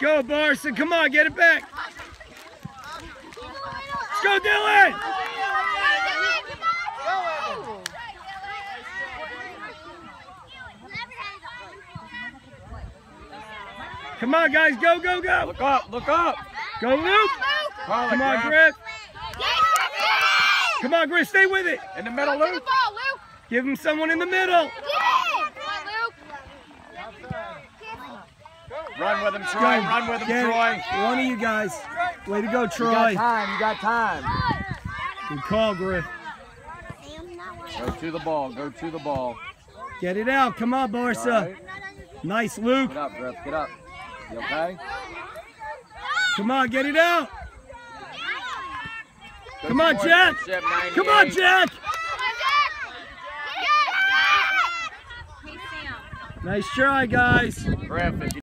go, Barson. Come on, get it back. Let's go, Dylan. Come on, guys. Go, go, go. Look up, look up. Go, Luke. Come on, Griff. Griff. Come on, Griff. Stay with it. In the middle, Luke. Give him someone in the middle. Run with him, Troy. Go. Run with him, Get it. One of you guys. Way to go, You got time. You got time. Good call, Griff. Go to the ball. Go to the ball. Get it out. Come on, All Barca. right. Nice, Luke. Get up, Griff. Get up. You okay? Come on, get it out. Go Come on, Jack. Come on, Jack. Nice try, guys. Griff, if you